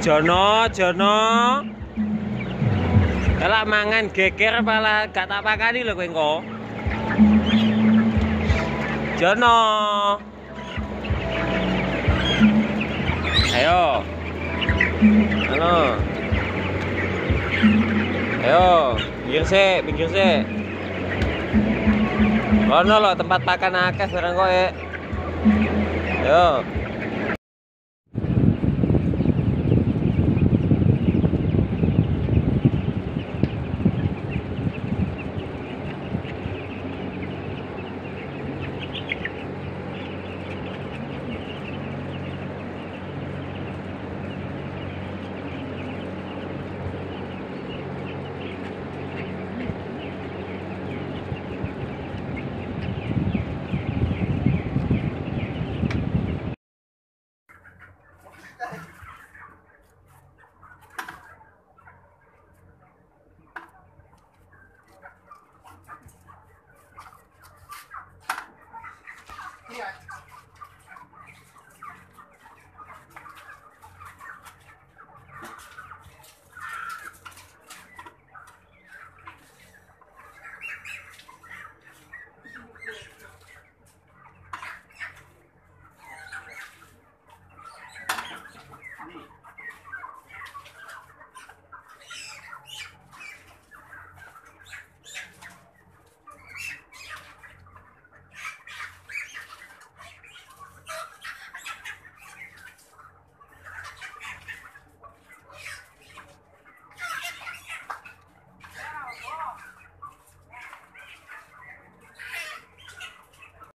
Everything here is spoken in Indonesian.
Jono, Jono. Kalau mangan geger pala gak tak pakani lho kowe engko. Jono. Ayo. Halo. Ayo, pinggir sih, pinggir sih. Kono lo tempat makan akeh barang kowe. Ayo.